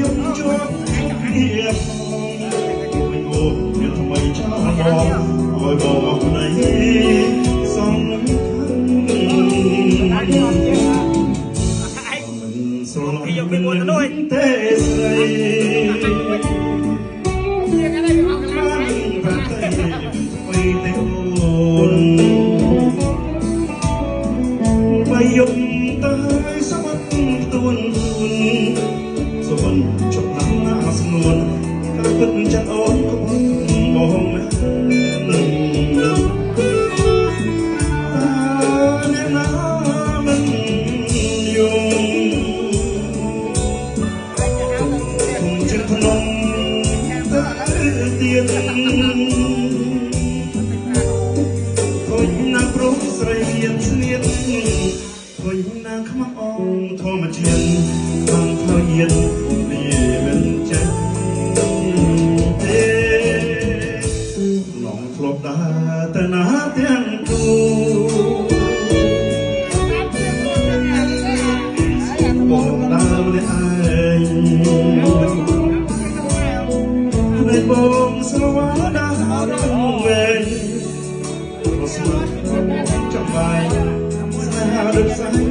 យំជាប់គ្នាផងអូមានថ្មីចាំមកឲ្យបងណៃសំស្រឡាញ់មិនទេស្រី ពិតចិត្តអូនក៏បងណាណាប្រុសស្រីមានស្នៀតឃើញណាខ្មាំអងធម្មជាតិខាងថយៀននេះ ងវែងស្មាត់ចំបាយស្នេហាដូចសាច់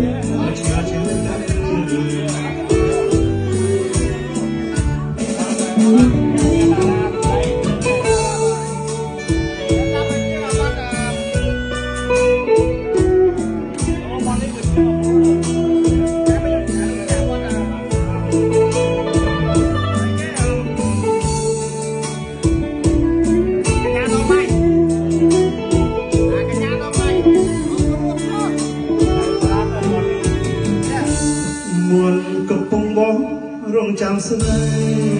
ស្នេហ៍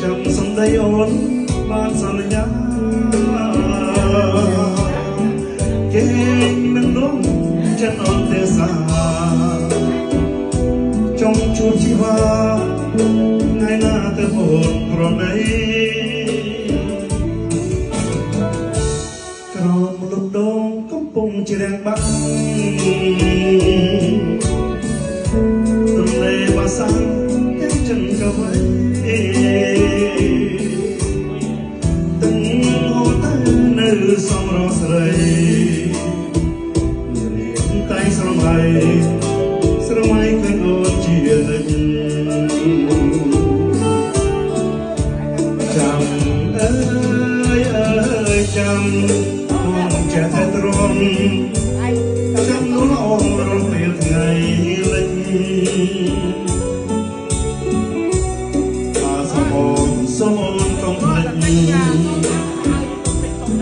ចាំសំដីអូនបានសន្យាគេនឹងនោះចិត្តអូនទេសាចង់ជួបជីវាថ្ងៃណាទៅអូនប្រណីក្រមលំដងកំពុងជ្រាំងបាក់ទំ នេរបាសាទាំងចិនកវៃទាំងហូតនៅសំរស្រីរៀនតែស្រមៃស្រមៃឃើញអូនជា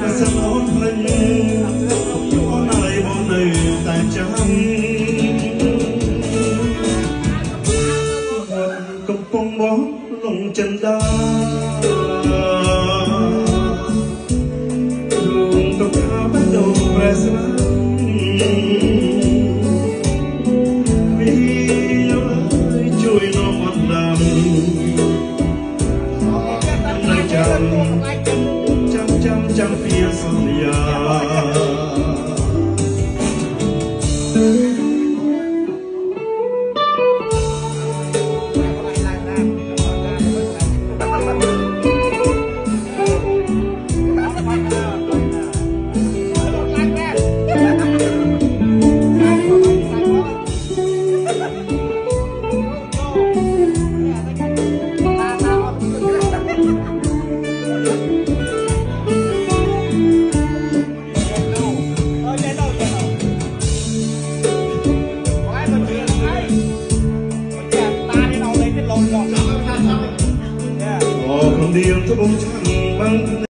តែសមអូនភ្លេចអូនឲ្យបងនៅតែចាំកំពុងបងលងចិនដា អូ ក្នុងនាមត្បូងចាំងបាំង